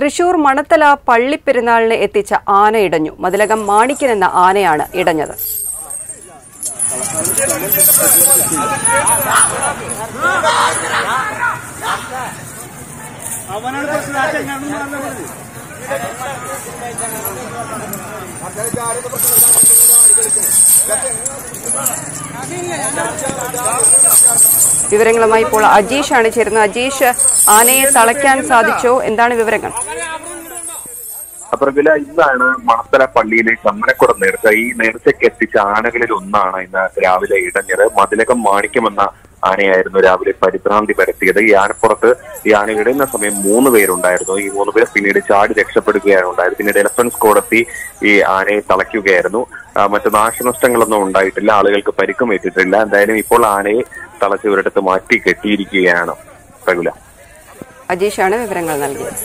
തൃശൂർ മണത്തല പള്ളിപ്പെരുന്നാളിന് എത്തിച്ച ആന ഇടഞ്ഞു. മതിലകം മാണിക്കൻ എന്ന ആനയാണ് ഇടഞ്ഞത്. വിവരങ്ങളുമായി ഇപ്പോൾ ആണ് ചേരുന്നത്. അജീഷ് ആനയെ തളയ്ക്കാൻ സാധിച്ചോ? എന്താണ് വിവരങ്ങൾ? പ്രബില ഇന്നാണ് മണത്തല പള്ളിയിലെ ചമ്മനക്കുടം നേർച്ച. ഈ നേർച്ചയ്ക്ക് എത്തിച്ച ആനകളിൽ ഒന്നാണ് ഇന്ന് രാവിലെ ഇടഞ്ഞത് മതിലകം മാണിക്യമെന്ന ആനയായിരുന്നു രാവിലെ പരിഭ്രാന്തി പരത്തിയത്. ഈ ആനപ്പുറത്ത് ഈ ആന ഇടുന്ന സമയം മൂന്ന് പേരുണ്ടായിരുന്നു. ഈ മൂന്ന് പേർ പിന്നീട് ചാടി രക്ഷപ്പെടുകയാണ് ഉണ്ടായത്. പിന്നീട് എലഫന്റ് സ്ക്വാഡ് എത്തി ഈ ആനയെ തളയ്ക്കുകയായിരുന്നു. മറ്റു നാശനഷ്ടങ്ങളൊന്നും ഉണ്ടായിട്ടില്ല. ആളുകൾക്ക് പരിക്കുമേറ്റിട്ടില്ല എന്തായാലും ഇപ്പോൾ ആനയെ തളച്ച് ഒരിടത്ത് മാറ്റി കെട്ടിയിരിക്കുകയാണ് പ്രകുല അജീഷാണ് വിവരങ്ങൾ നൽകിയത്.